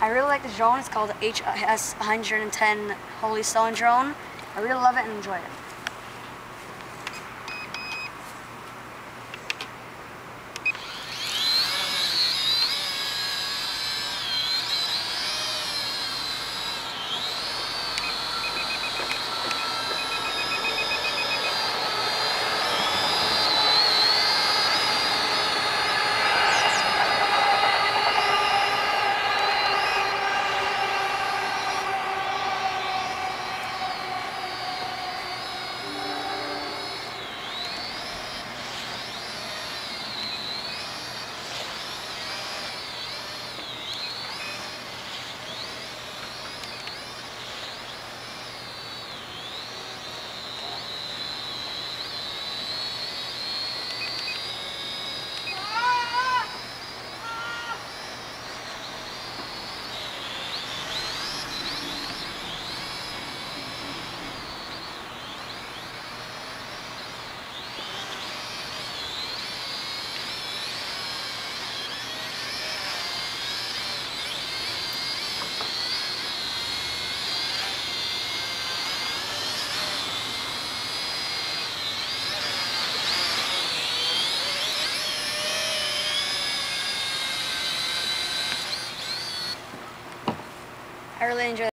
I really like this drone. It's called HS-110 Holy Stone drone. I really love it and enjoy it. I really enjoy